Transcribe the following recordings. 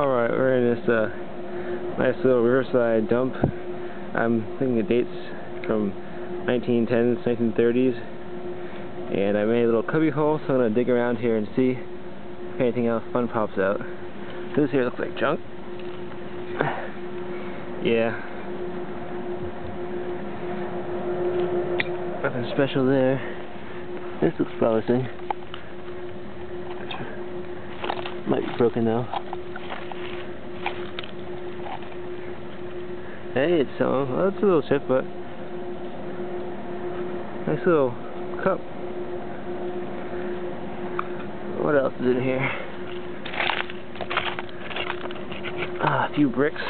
Alright, we're in this uh, nice little riverside dump. I'm thinking of dates from 1910s, 1930s. And I made a little cubby hole, so I'm going to dig around here and see if anything else fun pops out. This here looks like junk. Yeah. Nothing special there. This looks promising. Might be broken though. Hey, it's. Well, it's a little chip, but nice little cup. What else is in here? Ah, a few bricks.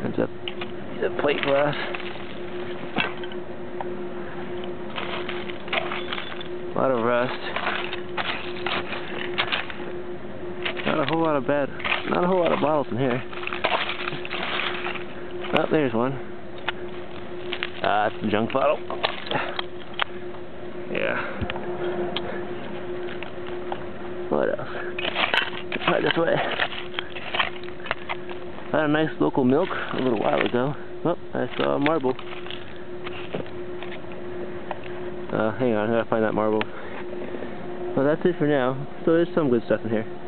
There's a, a plate glass. A lot of rust. Not a whole lot of bad, not a whole lot of bottles in here. Oh, there's one. Ah, uh, it's a junk bottle. Yeah. What else? Right this way. I had a nice local milk a little while ago. Oh, I saw a marble. Uh, hang on, I gotta find that marble. Well, that's it for now. So there's some good stuff in here.